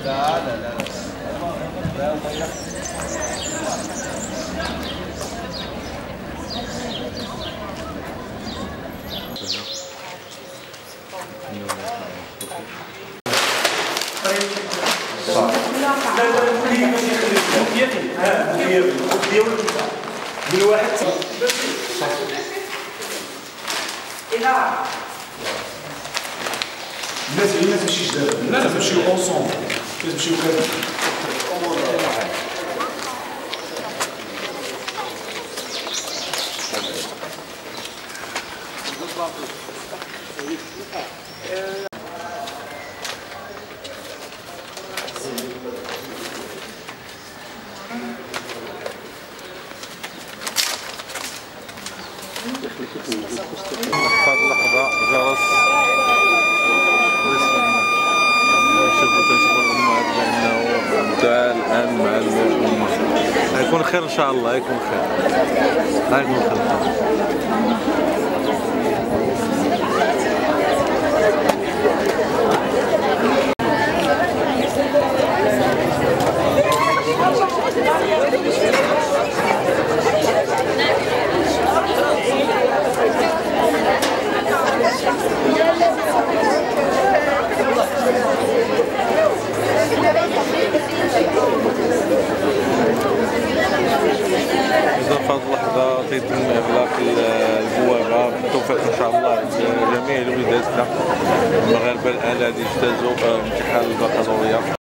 Dah, dah, dah. Dah. الناس هي الناس ماشي جداد الناس تمشيو اونسومبل تمشيو كذا في هذه خير إن شاء الله هيكون خير هيكون خير تيتم إغلاق البوابة. بالتوفيق إن شاء الله لجميع الوليدات. المغاربة الآن الذين اجتازوا امتحان البكالوريا